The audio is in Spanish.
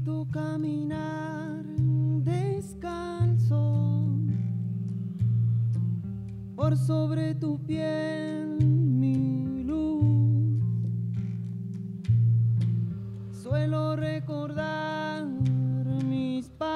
Tu caminar descalzo por sobre tu piel, mi luz. Suelo recordar mis pasos,